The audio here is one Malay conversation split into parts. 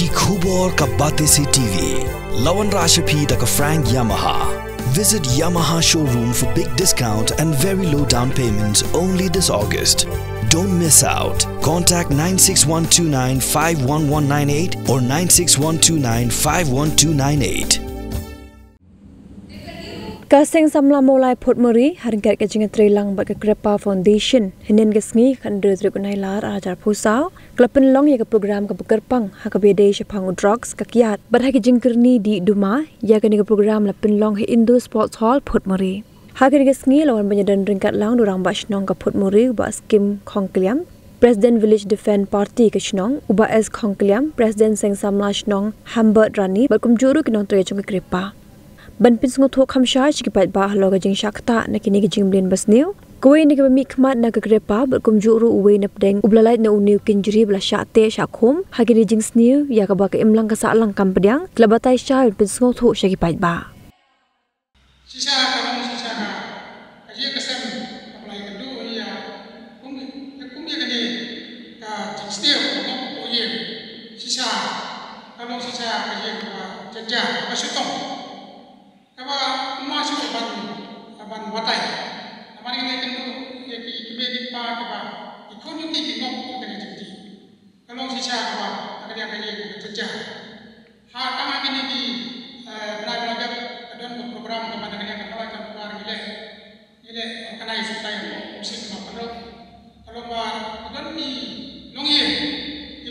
Ki Khubor TV. Lawan Rashapi da Frank Yamaha. Visit Yamaha showroom for big discount and very low down payments only this August. Don't miss out. Contact 96129 51198 or 96129 51298. Kasing samla mulai put muri harga ke jinga trilang bak ke Grepa Foundation. Hinin ke sngi kan dre dre kunai lar ajar pusau. Klepen long ya ke program ke bekerpang ha ke bede shapang drugs ke kiat. Bar ha ke jingkerni di duma ya ke ni ke program pen long he Indo Sports Hall put muri. Ha ke ke sngi lawan banyadan ringkat lang durang bak shnong ke put muri ba skim kongkliam President Village Defend Party ke shnong uba es kongkliam President Seng Samla shnong Hambert Rani berkumjuru ke nong tre chung ke Grepa ban pin sungu thok kham sha chi pat ba halo ga jing shakta na kini ga jing blin bas new koi ni ga mi khmat na ga grepa ba kum ju ru uwe nap deng. Ublalai na uniu kinjri bla sha te sha khum. Ha gi jing snew ya ga ba ka imlang ka sa lang kam pdyang klabatai sha pin sungu thok sha gi pat ba. Sisa kamu sisa ka. Kaji kesem apply kedu ya. Kum kum ya kani ka jing snew ko ko ye. Kamu sisa kaji ka jaja ka shutong kaba masuk ke ban ban watai. Aman ini tentu ya ki kebe di pa kaba ikon yung ki ngok ko kena jadi kalau sisa kaba akan yang kaya ko jaja ha kama kini di belai belajar dan program kama dengan yang kepala jam keluar gile gile kena isi tay musim kama kalau kalau ba dan di nongye di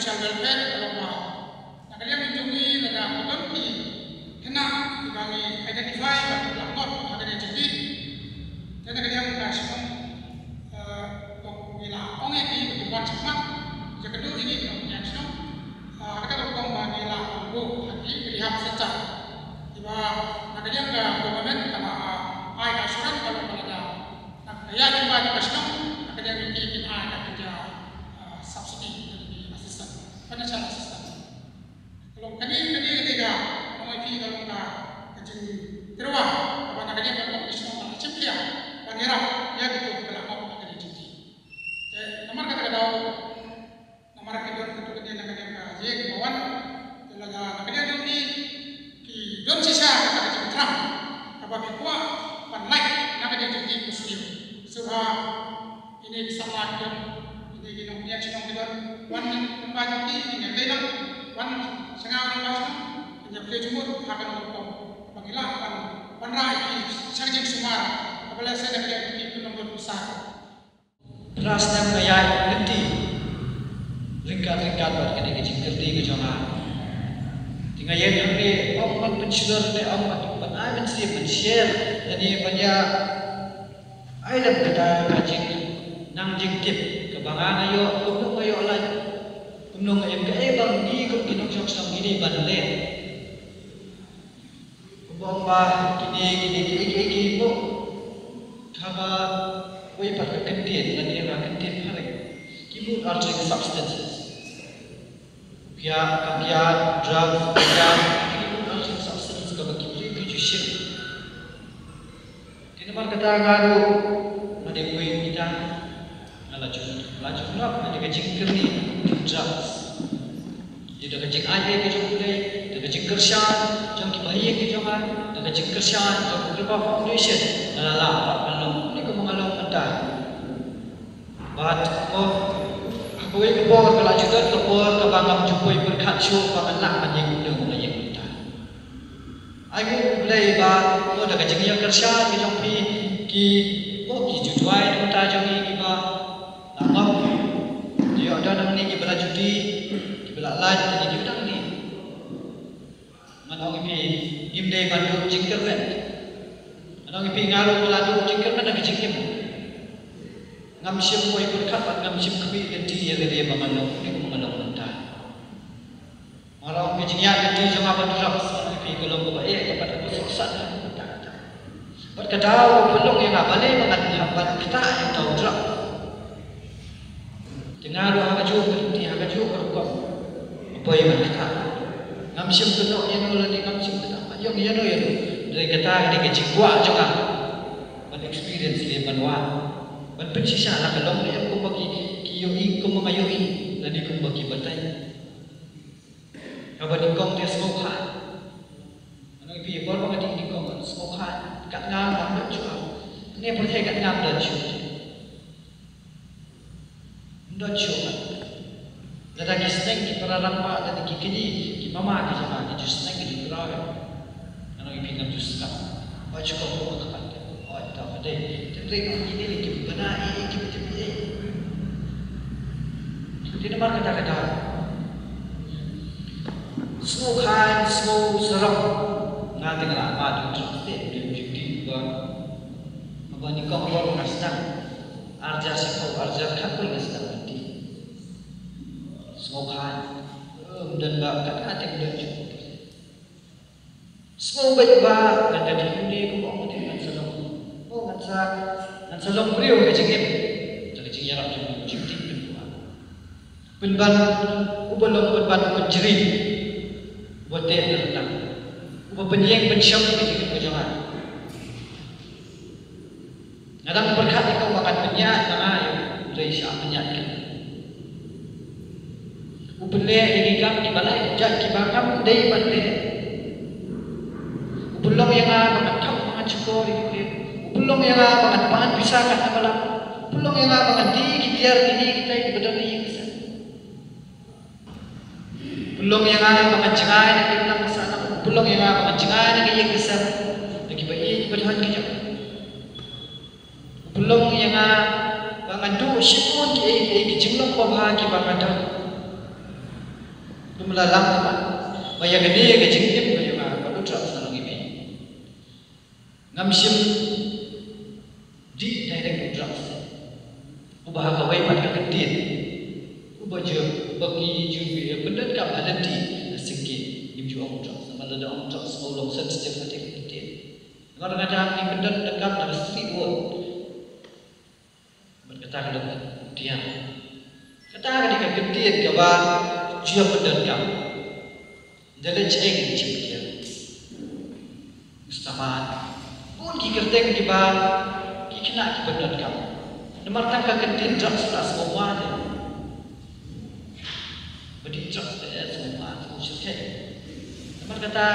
Kalau mau. Nak kalian lega betul ni kena dibangi identify dan lapor ada yang jadi dan kalian dah semua untuk bila orang ini berbuat cepat yang kedua ini kita punya semua kita berkong bagi lah bu hati lihat saja tiba nak kalian dah government kalau ai kasuran kalau kalau dah ya jumpa di Pasnam akan yang ini ada kerja subsidi dari asisten financial assistant. Kalau kini kini ketiga, kalau ini kalau kita kerja terwah, apa nak kerja kalau Pasnam nak cipia, pangira ya gitu kalau mau kerja jadi. Jadi nomor kata kata nomor kedua kedua kerja nak kerja kerja ke bawah, kalau nak kerja dulu ni ki don sisa kata kerja terang, apa kuat, panlai nak kerja jadi muslim. Sebab ini bisa melakukan ini kita punya cuma kita wan tempat nanti ini tidak wan setengah orang pasang hanya boleh jumur akan melakukan panggillah wan wan rai sarjeng sumar apabila saya dapat pergi ke nomor besar ras nam kaya nanti ringkat ringkat buat kini kecil kerti ke jangan tinggal yang yang ni orang pensiun ni orang pensiun ai pensiun pensiun jadi banyak ai dah kata kacing nang jing tip kebangan ayo kumnung ayo lan kumnung ayam ke eh bang ni kum kinong sok sok gini ban le kubong ba kini kini kini kini kini bu kaba wei pat ke kentin lan dia ba kentin hari kibu altering substances. Pia kapia drugs pia. Kibu altering substances. Kaba kibu kibu shit Kini mar kata ngaru ada kuih kita laju laju nak ada kecing kerni drugs. Dia ada kecing air ke jom boleh ada kecing kersian jom kita bayi ke jom ada kecing kersian jom kita foundation. La la tak belum ni mentah bat oh aku ini kebor ke laju dan kebor ke bangam jupui berkat syur ke anak guna yang mentah aku boleh ba oh ada kecing yang kersian ke jom pi ki oh ki jujuai mentah jom ni ba lama dia ada nang ni ki bela judi ki bela lain ni ki nang ni. Mana pi im dei ban jingkel kan Anong ipi ngaru meladu jingkir mana ke jingkim. Ngam siap kau ikut kapat ngam siap kebi genti ya gede banganong ni banganong mentah. Marang ke jingya genti jangan berdrak sana ipi kalau kau eh dapat aku sukses. Berkadau belum yang abale mengat hambat kita yang tahu drak. Dengar apa jauh berhenti, apa jauh berkau. Apa yang kita? Ngam siap kenok yang nolak ngam siap kenok. Yang yang yang dari kata ni kecik kuat juga. Man experience dia manual. Man pensisa lah kalau ni aku bagi kiyoi aku mengayohi dan aku bagi batai. Kalau ni kong dia smoke high. Ano ipi bol bang di kong smoke. Kat ngam dah cuba. Ni percaya kat ngam dah cuba. Dah cuba. Dah kisah ni para lampa dan kikini, kimama kisah ni just ni kikini kerana ano ipinam Diyos ka. O Diyos ko po mga kapatid. O ito, pati. Tiyempre, kung hindi nila, ikip ba na, ikip, ikip, ikip. Hindi naman kata-kata. Smoke hand, smoke sarap. Nga tinggal apa, di trusted, di ujiti, ba. Mabani ko, mabalo nga senang. Arja si kau, arja kapoy nga senang nanti. Smoke hand. Dan ba, kata-kata, dan cukup. Semua baik ba dan jadi ini ko mo din kan sa long. Oh kan sa kan sa long brio ke jingip. Jadi jing yarap jing jing tin pin ko. Pin ban ubalong pin ban ko jiri. Bote na ta. Uba penyeng pensyam ke jingip ko jangan. Nadang berkat ikaw makan penyak na ayo dari siapa penyak kan. Upele digigam di balai jak kibangam dei bande Belum yang ada makan tahu makan cukup di kulit. Belum yang ada makan bahan bisa kan malam. Belum yang ada makan di kita ini kita ini betul ini bisa. Belum yang ada makan cengai nak kita nak sana. Belum yang nak kita bisa. Lagi bayi betul kita. Belum yang ada makan tu sipun kita kita jumlah pahagi makan tu. Belum lalang apa. Bayar gede ke jengkip ke juga. Baru terus ngamsim di daerah kudrat ubah kawai pada kedin ubah je bagi jubi benda kam ada di sikit ibu orang kudrat sama ada orang kudrat semua long set setiap hati kedin kadang ni benda dekat dari world. Berkata kalau dia kata ketika kedin kawa dia benda kam jadi ceng cip dia Mustafa pun ki kerteng ki ba ki kena ki benar kam nomor tak kentin drak sudah semua ni beri drak dia semua syukur nomor kata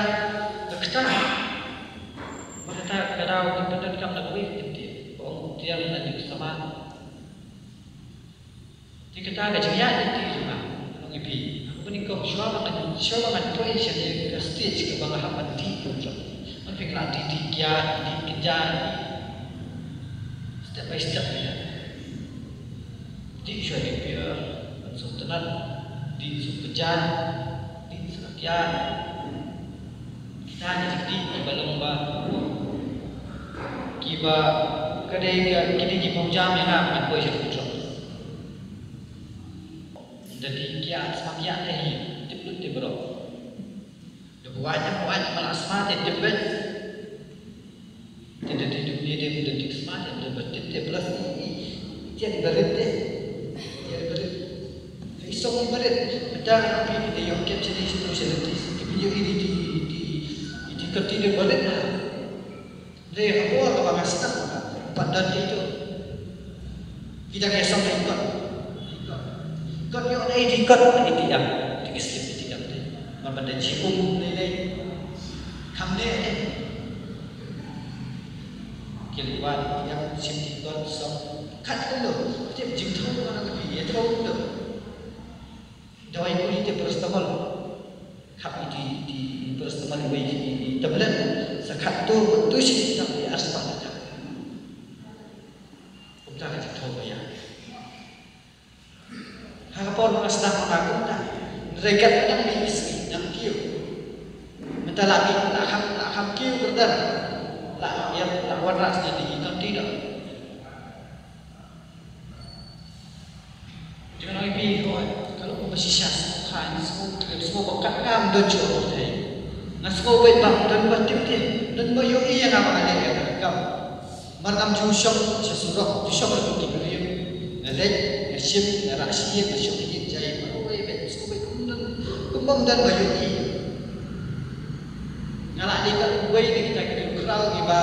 kata kata kada ki benar kam nak wei kentin oh dia nak ni sama ti kata ka jia ni ti juga nong ipi aku ni kau? Syua makan syua makan tu ni sini ke stage ke bangga hamat ti pun tapi kalau di tiga, di kejar, step by step ya. Di syari biar langsung tenang, di langsung kejar, di sekian. Kita jadi di kiba kedai ke kini kiba jam yang nak apa sih putra. Jadi kia semakin ada ini, tip tip berapa. Banyak banyak malah semangat dia ber tidak tidak dia dia tidak tidak semangat dia ber dia plus dia di berit dia dia di berit Isong berit betul tapi dia yang capture di situ seletis tapi dia ini di di di kerti dia berit lah dia apa apa bang asal pada itu kita kayak sampai ikut ikut yang ada ikut itu yang dikisip itu yang mana ada cium ni ni kam ni ni kilwan yang sim ikut som kat dulu dia jing tahu mana lagi dia tahu dulu dawai kuli dia peristimal kap di di peristimal ini di di tablet sekat tu tu sih tak di asal aja kita kita tahu ya Harapan mengasah mengaku tak Rekat yang diisi yang kiu. Minta lagi nak ham nak ham kiu berdan. Lah yang nak waras na di kan tidak. Jangan lagi bi kalau kau masih syas kan semua semua bakat ngam dojo tadi. Ngas semua baik bang dan batik dia dan bayu iya nama ada yang kau. Markam jusok sesurok jusok itu diberi. Ngadek ngasih ngarasi ngasih ini jaya baru baik semua baik kemudian kembang dan bayu di kat kubai ni kita kena kerau ni ba.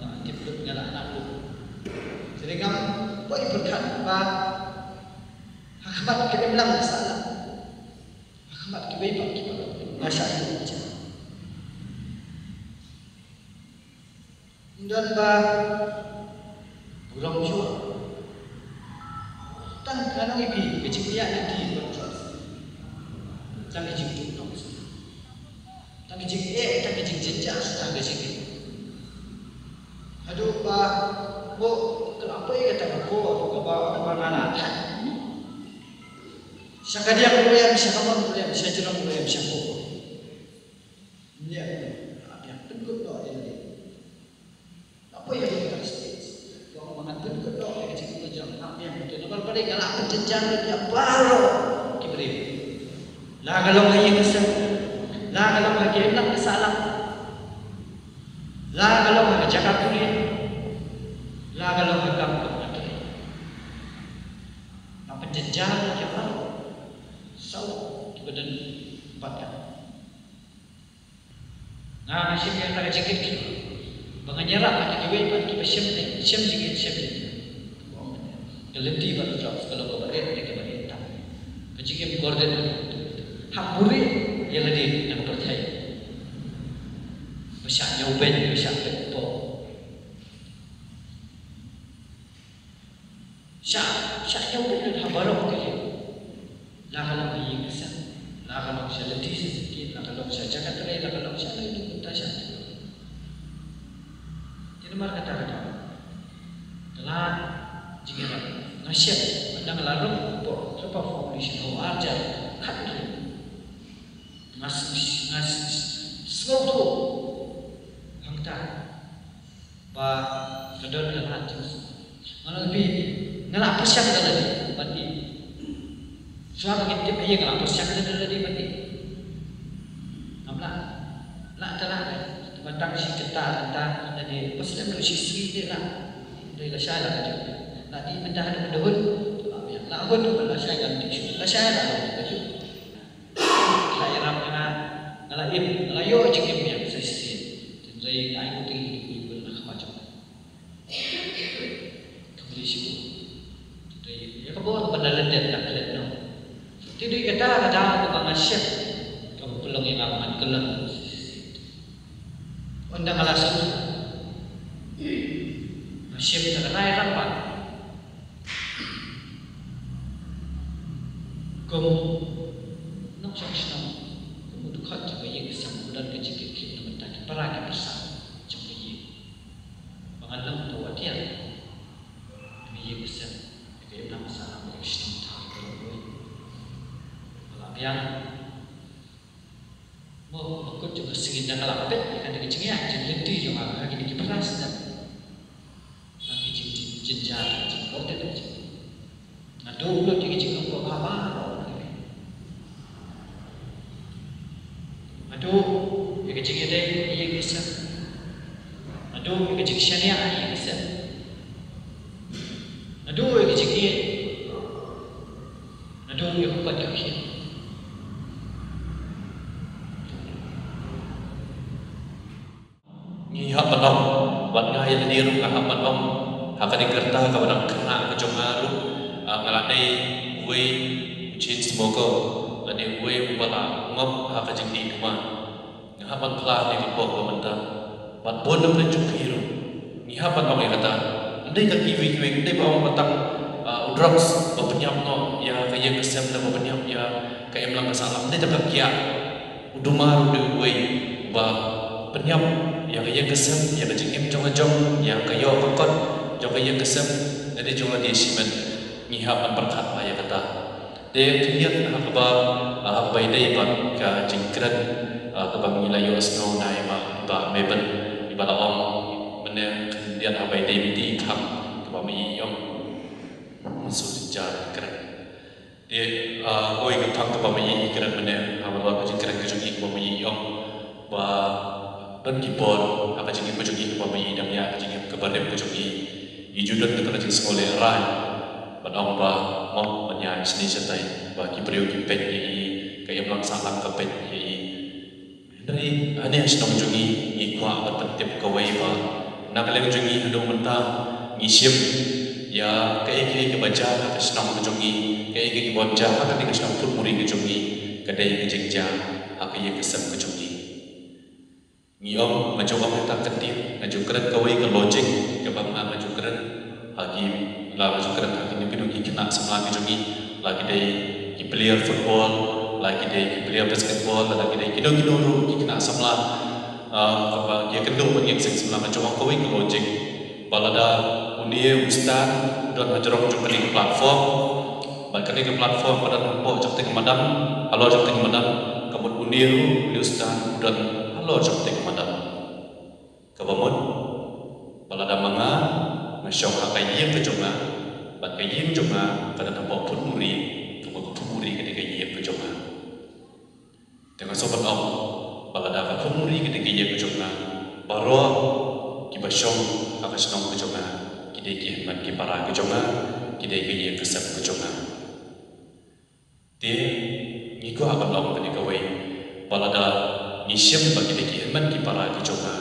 Nak dia perlu ngalak anak lu. Jadi kam boleh berkat ba. Hakmat kena bilang salah. Hakmat kubai ba kita. Masya Allah macam. Dan ba burung jua. Tan kanang ibi kecil dia nanti bertrust. Tan kecil tu tapi jing eh tapi jing jejas tak ada sini. Aduh ba, bo kenapa ya kata aku aku ke ba ba nana kan? Siapa dia aku yang siapa pun boleh bisa jelas boleh bisa aku. Ya, apa yang tengok doa ini? Apa yang kita stage? Yang mana tengok doa yang kita jalan apa yang betul? Kalau pada kalau aku jenjang dia baru kibri. Lah kalau ayah kesal La kalau bagi nak salah. La kalau bagi jaga kulit. La kalau bagi kamu mati. Apa jenjang yang baru? Sau badan badan. Nah, masih yang tak cikit ki. Banganyara pada kiwe pada kiwe syam ni, cikit syam ni. Kelenti pada jauh kalau kau balik dia kembali tak. Kecikit gorden. Hak buri yang lebih yang percaya. Besar nyoben, besar bepo. Syak, syak nyoben dan habarok ke dia. Lah kalau bayi kesan, lah kalau saya letih sedikit, lah kalau saya jaga terai, lah kalau saya lagi minta syak. Jadi mar kata kata. Telah jika nasihat, anda melarang, apa formulasi, oh ajar, kan ngas semua tu. Hangta ba kadon dan hati. Mana lebih ngelak persiap dah lagi bagi suara kita dia ngelak persiap dah lagi bagi nampak? Nak telah batang si ketar ketar. Jadi pasti dah berusia sri dia lah. Dari lah syala aja nanti mendah ada nak pun tu lah syala ganti lah syala ganti saya ramai ngalahin ngalayo cikim yang saya sih dan saya ngai kuting hidup ibu nak macam kembali sih jadi ya kebo pada lendet nak kelet no tidak kata kata aku bang asyik. Kamu pulang yang aman kelam undang alasan asyik tak kena rapat. Kamu nak khat ba yek sam dan ge chik ki ki tam ta ki para ki pas Ni hak penom, buat ngaya di diru ngah hak penom, hak di kerta ka barang kena ke jomaru, ngaladai we chin semoga, ladai we ubala ngom hak ka jingdi kuma. Ngah pan pla ni di pok benda. Bat bon na juk hiru. Ni hak penom ya kata, ndai ka kiwi kiwi ndai ba matang drugs bepenyam no ya kaya kesem na bepenyam ya kaya melang kesalam ndai tak kia. Udumaru de we ba penyam yang kaya kesem yang kaya jengim jong jong yang kaya kokot jong kaya kesem jadi jong dia simen ngihap memperkat ya kata. Dia kaya hak ba hak ba dai ba ka jengkran ka ba ngilayo snow nai ba ba meben ibala om. Mana dia nak bayi David kam kebab mi yom masuk sejarah keren dia oi ke tang kebab mi keren mana awal awal keren kejung kebab mi yom ba dan keyboard apa kejung kebab mi dam ya jadi kebar dem kejung i judul kita jadi sekolah rai Padang ba mo banyak seni setai ba kipriu kipet i kaya melaksanakan kepet i. Dari ane asnong jungi i kwa bat tip kawai ba nakaleng jungi hado menta ngisim ya kaya kaya ke baca ka asnong jungi kaya ka ni asnong pun muri ke jungi kadai ke jengja apa ye kesem ke ngiom maju am ta ketim maju keren kawai ke logic ke bang maju keren hagi la maju keren hagi ni pinung ikna sama ke jungi lagi dai ki player football lagi dia beliau basketball lagi dia kilo kilo ru kita samla apa dia kendo bagi sing samla macam orang kawin ke logic balada unie dan ajarong jumpa di platform. Bahkan di platform pada nampak jatuh ke madam halo jatuh ke madam kamu unie ru di ustaz dan halo jatuh ke madam kabamut balada manga masyong akai yiem ke jonga bakai yiem jonga pada nampak pun muri kamu pun muri ketika yiem ke jonga dengan sobat om balada ka kumuri kita kiye ko jomna baro ki basyong aka snong ko jomna ki de ki man ki para ko jomna ki de kiye ko sab ko jomna de ni ko aka long ni ka balada ni syem ba ki de ki man ki para ko jomna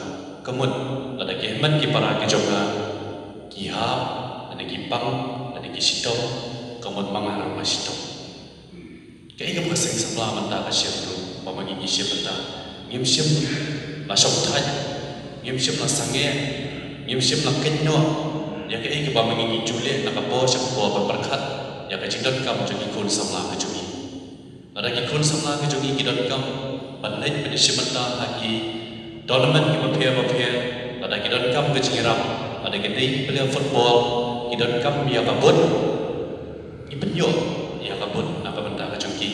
kemun ada ki man ki para ko jomna ki ha ada ki pang ada ki sito kemun mangarang masito Kaya ka pasang sa pelaman tak asyik tu Pemagi ngisip benda Ngim sip la syok taj Ngim sip la sange Ngim sip la kenyo Ya kaya ka pemagi ngijule Naka po siya po berberkat Ya ka jingdan kam Jangi kun samla ke jungi Ada ki kun samla ke jungi Kidan kam Sip benda Haki Tournament ki mapia mapia Ada kidan kam ke jingiram Ada ki Beliau football Kidan kam Ya kabut Ipenyo Ya kabut Napa benda ke jungi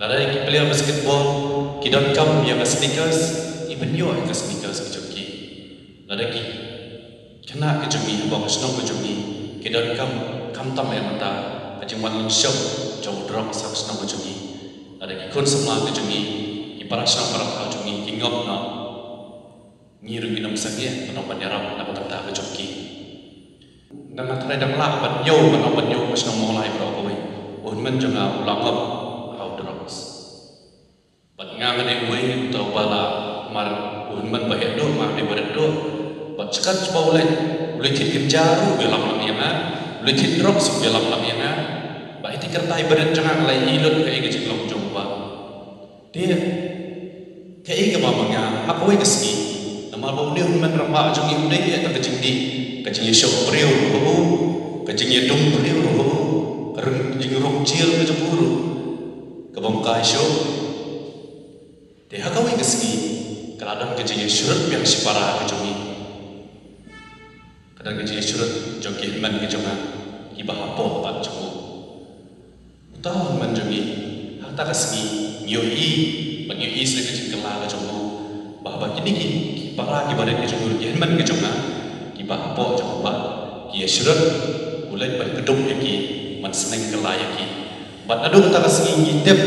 Ladai ki player basketball, ki don kam yang ke sneakers, even yo ke sneakers ke joki. Ladai ki kena ke joki, bawa senang ke joki, ki don kam kam tam yang mata, kacing wan show, jauh drop sak senang ke joki. Ladai ki kun semua ke joki, ki para joki, ki ngop na, ngiru ki nam sangi, menang panyaram, nak tanda ke joki. Dan nak try dang lah, ban yo, menang ban yo, senang mulai berapa. Oh, men jangan ulang up, drugs. Bat ngang ne wei tau bala mar un man ba hedo ma de bar do. Bat sekat coba ulai ulai tit kenjaru belam lam yang ulai tit drugs belam lam yang ba itu kertai badan jangan lai ilot ke ege jing long jong ba. Dia ke ege ma manga apa wei keski. Nama ba ulai un man rapa jong i ulai ya tak kecing di kecing ye syok priu ro kecing ye dum priu ro kereng jing rong cil ke jepuru kebongkai show dia kawin keski kadang kecil syurut yang sipara kejungi kadang kecil syurut joki man kejunga ibah apa pak joku tahu man jungi harta keski nyoi bagi i sila kecil kelah kejungu bahwa kini ki para kibaran kejungu ki man kejunga ibah apa joku pak kia syurut ulai berkedum yaki man seneng kelah yaki Bat adu kata kasi ngitip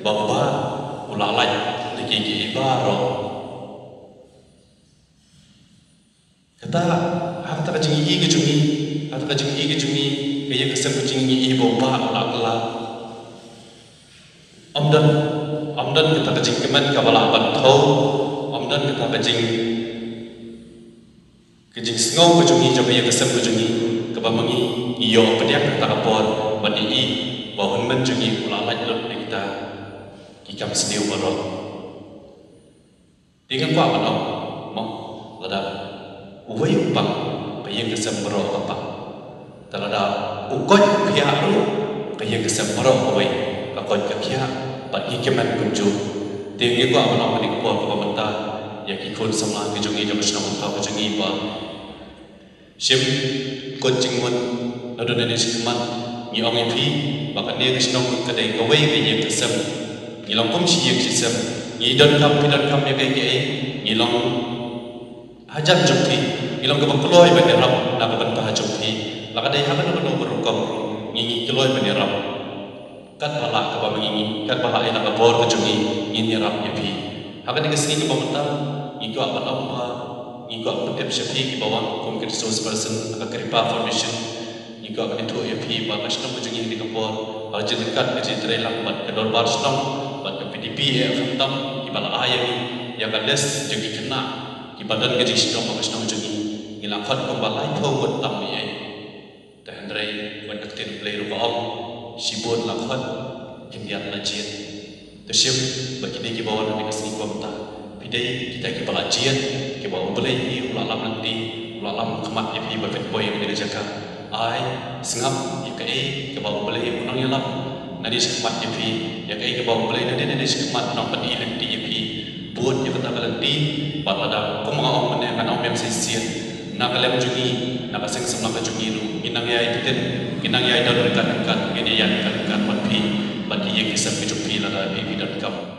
baba ulalaj lagi ki. Ibaro. Kata hak tak kacing i ke jungi, hak tak kacing i ke jungi, kaya kesem kucing i bapa ulak la. Amdan, amdan kita kemen kabala ban tau, amdan kita sengau ke jungi, japa ya kesem ke jungi, kebamangi iyo pediak kata kapor, ban i bahun menjungi ulama lut kita. Kita mesti ubarot dengan kuat mana mau lada uwai upang kaya kesem bero apa talada ukot pihak ru kaya kesem bero uwai kakot kakia pat hikeman kunju dengan kuat mana mana kuat apa menta ya kikun sama kejungi jam senang menta kejungi ba sim kucing mun nado nene sikman ni ong e phi ba ka ne krishna ku ka dai ka wei ke ye kasam ni long kum chi ye kisam ni don kam pi don kam ye ke ke ni long hajan jukti ilong ke bengkeloi bani ram nak ke bentah jukti laka dai hakan nak nomor rukam ngingi keloi bani ram kat bala ke ba ngingi kat bala ina ka bor ke jungi ini ram ye pi hakan ke sini ke bentah ngi ko apa apa? Ngi ko apa tep syafi ki bawa kom ke person ka kripa formation. Ngi ko ka itu ye pi ba ke jungi ni ke bor Arjun dekat ke citra lang bat ke dorbar senang bat ke PDP ya khantam ki bala ayam yang kades jungi kena. Ki badan ke jisi dong bagas nong jungi ngila khat ko balai tho ngot tam ai ta hendrai wan ka tin play om si bon la khat kim diat la jiat to sim ba ki ki bawa ni kasni ko ta pidai kita ki bala jiat ki bawa boleh ni ula lam nanti ula lam khamat ya pi ba fit boy ni jaka ai singap ya kai ki bawa boleh unang ya lam. Nadi sikmat ya pi ya kai ki bawa boleh nadi nadi sikmat nang padi lenti ya pi buat ya kata lenti bat ada ko mga ong mane kan ong mem sisian na kalem jungi na kasing sama ka ru inang yai pitin inang yai dal kan kan ini yan kan kan pat pi bat ye kisam ke jupi la da bi dan kam